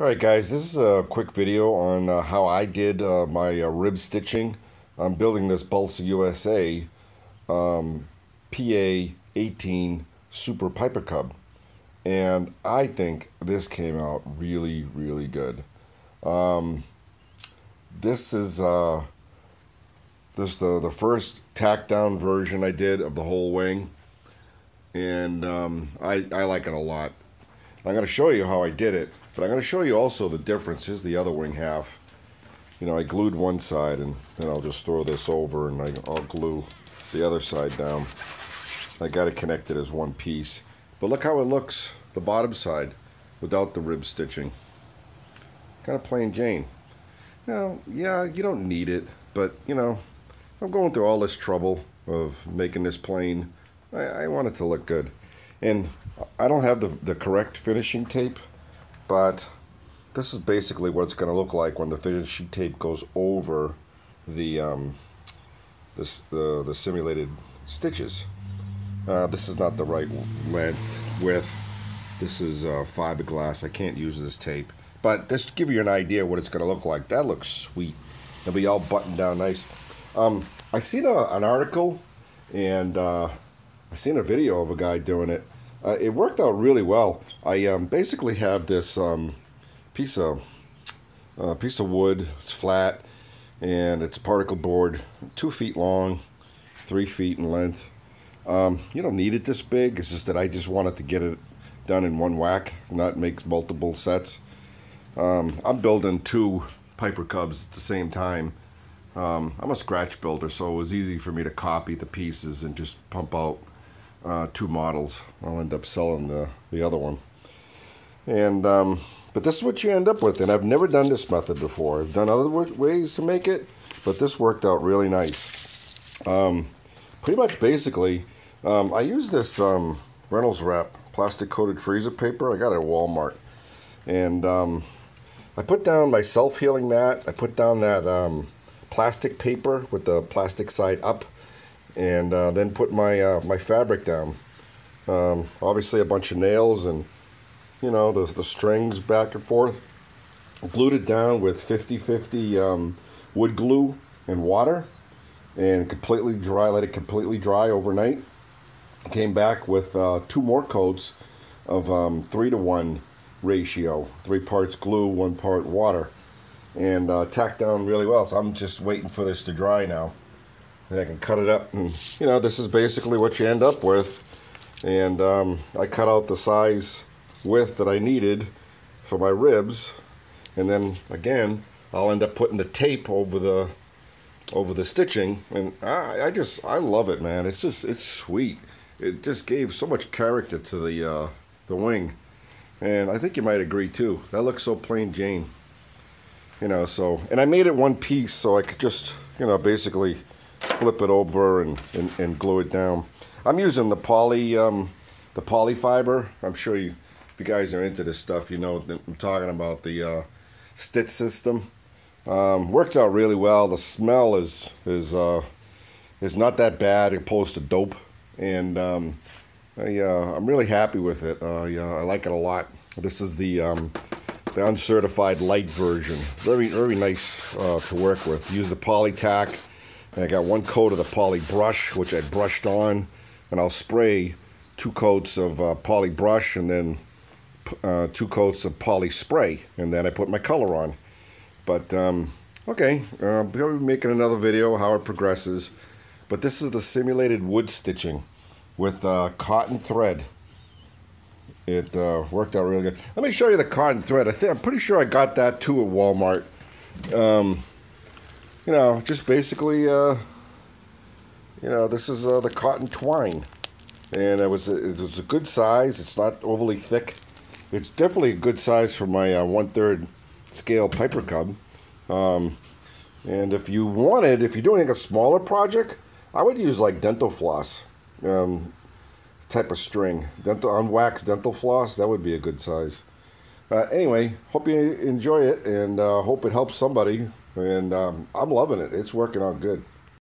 Alright guys, this is a quick video on uh, how I did uh, my uh, rib stitching. I'm building this Balsa USA um, PA-18 Super Piper Cub. And I think this came out really, really good. Um, this is uh, this the, the first tack down version I did of the whole wing. And um, I, I like it a lot. I'm going to show you how I did it, but I'm going to show you also the difference. Here's the other wing half. You know, I glued one side, and then I'll just throw this over, and I, I'll glue the other side down. I got it connected as one piece. But look how it looks, the bottom side, without the rib stitching. Kind of plain Jane. Now, yeah, you don't need it, but, you know, I'm going through all this trouble of making this plane. I, I want it to look good. And I don't have the, the correct finishing tape, but this is basically what it's going to look like when the finishing tape goes over the um, this the the simulated stitches. Uh, this is not the right width. This is uh, fiberglass. I can't use this tape, but just give you an idea what it's going to look like. That looks sweet. It'll be all buttoned down nice. Um, I seen a, an article and uh, I seen a video of a guy doing it uh, it worked out really well. I um, basically have this um, piece of uh, piece of wood. It's flat, and it's particle board, two feet long, three feet in length. Um, you don't need it this big. It's just that I just wanted to get it done in one whack, not make multiple sets. Um, I'm building two Piper Cubs at the same time. Um, I'm a scratch builder, so it was easy for me to copy the pieces and just pump out uh, two models. I'll end up selling the, the other one. And um, But this is what you end up with, and I've never done this method before. I've done other ways to make it, but this worked out really nice. Um, pretty much basically, um, I use this um, Reynolds Wrap plastic coated freezer paper. I got it at Walmart. And um, I put down my self-healing mat. I put down that um, plastic paper with the plastic side up and uh, then put my uh, my fabric down. Um, obviously, a bunch of nails and you know the the strings back and forth. Glued it down with 50-50 um, wood glue and water, and completely dry. Let it completely dry overnight. Came back with uh, two more coats of um, three to one ratio, three parts glue, one part water, and uh, tacked down really well. So I'm just waiting for this to dry now. I can cut it up and you know this is basically what you end up with. And um, I cut out the size width that I needed for my ribs. And then again I'll end up putting the tape over the over the stitching. And I, I just I love it man. It's just it's sweet. It just gave so much character to the uh, the wing. And I think you might agree too. That looks so plain Jane. You know so and I made it one piece so I could just you know basically flip it over and, and, and glue it down. I'm using the poly um, the poly fiber. I'm sure you, if you guys are into this stuff, you know I'm talking about the uh, Stits system. Um, worked out really well. The smell is is uh, is not that bad opposed to dope, and um, I, uh, I'm really happy with it. Uh, yeah, I like it a lot. This is the um, the uncertified light version. Very very nice uh, to work with. Use the poly tack. And I got one coat of the poly brush, which I brushed on, and I'll spray two coats of uh, poly brush and then uh, two coats of poly spray, and then I put my color on. But, um, okay, uh, I'll be making another video how it progresses. But this is the simulated wood stitching with uh, cotton thread. It uh, worked out really good. Let me show you the cotton thread. I think I'm pretty sure I got that too at Walmart. Um, you know, just basically, uh, you know, this is uh, the cotton twine. And it was, a, it was a good size. It's not overly thick. It's definitely a good size for my uh, one-third scale Piper Cub. Um, and if you wanted, if you're doing a smaller project, I would use like dental floss um, type of string. Dental unwaxed dental floss, that would be a good size. Uh, anyway, hope you enjoy it and uh, hope it helps somebody and um, I'm loving it. It's working out good.